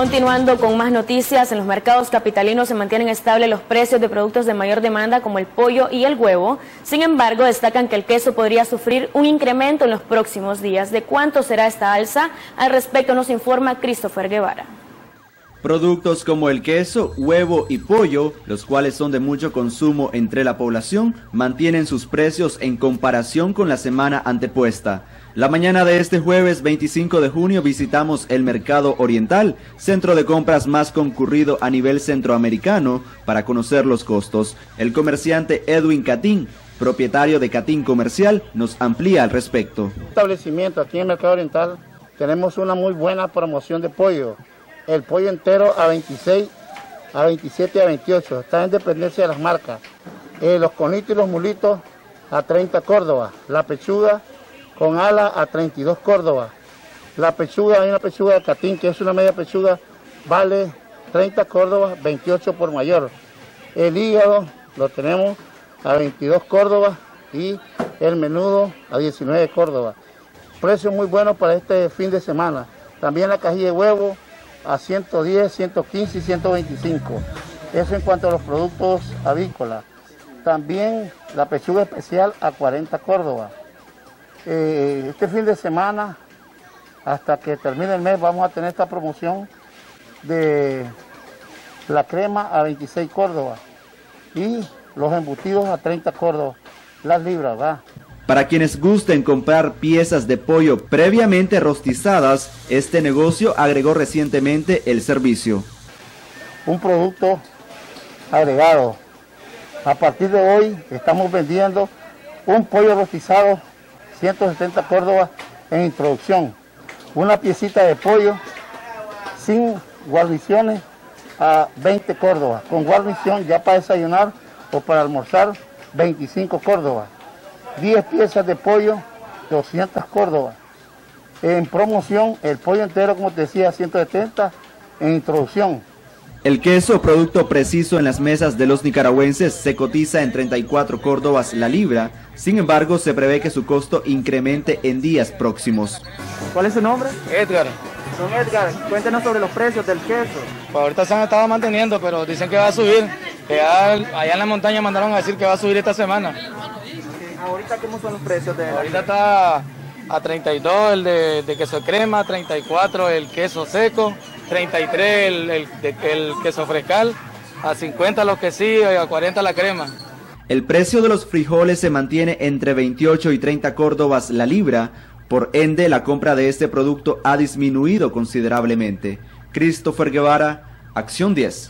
Continuando con más noticias, en los mercados capitalinos se mantienen estables los precios de productos de mayor demanda como el pollo y el huevo. Sin embargo, destacan que el queso podría sufrir un incremento en los próximos días. ¿De cuánto será esta alza? Al respecto nos informa Christopher Guevara. Productos como el queso, huevo y pollo, los cuales son de mucho consumo entre la población, mantienen sus precios en comparación con la semana antepuesta. La mañana de este jueves 25 de junio visitamos el Mercado Oriental, centro de compras más concurrido a nivel centroamericano, para conocer los costos. El comerciante Edwin Catín, propietario de Catín Comercial, nos amplía al respecto. Establecimiento aquí en el Mercado Oriental tenemos una muy buena promoción de pollo. El pollo entero a 26, a 27 a 28, está en dependencia de las marcas. Eh, los conitos y los mulitos a 30 Córdoba, la pechuga con ala a 32 Córdoba. La pechuga, hay una pechuga de Catín, que es una media pechuga, vale 30 Córdoba, 28 por mayor. El hígado lo tenemos a 22 Córdoba y el menudo a 19 Córdoba. Precio muy bueno para este fin de semana. También la cajilla de huevo a 110, 115 y 125. Eso en cuanto a los productos avícolas. También la pechuga especial a 40 Córdoba. Eh, este fin de semana, hasta que termine el mes, vamos a tener esta promoción de la crema a 26 Córdoba y los embutidos a 30 Córdoba, las libras, va. Para quienes gusten comprar piezas de pollo previamente rostizadas, este negocio agregó recientemente el servicio. Un producto agregado. A partir de hoy estamos vendiendo un pollo rostizado 170 Córdoba en introducción. Una piecita de pollo sin guarniciones a 20 Córdoba. Con guarnición ya para desayunar o para almorzar 25 Córdoba. 10 piezas de pollo 200 Córdoba. En promoción el pollo entero como te decía 170 en introducción. El queso, producto preciso en las mesas de los nicaragüenses, se cotiza en 34 córdobas la libra. Sin embargo, se prevé que su costo incremente en días próximos. ¿Cuál es su nombre? Edgar. Don Edgar, cuéntenos sobre los precios del queso. Pues ahorita se han estado manteniendo, pero dicen que va a subir. Que allá en la montaña mandaron a decir que va a subir esta semana. ¿Ahorita cómo son los precios de Ahorita está a 32 el de, de queso crema, 34 el queso seco 33 el, el, queso frescal, a 50 los quesillos y a 40 la crema. El precio de los frijoles se mantiene entre 28 y 30 córdobas la libra, por ende la compra de este producto ha disminuido considerablemente. Christopher Guevara, Acción 10.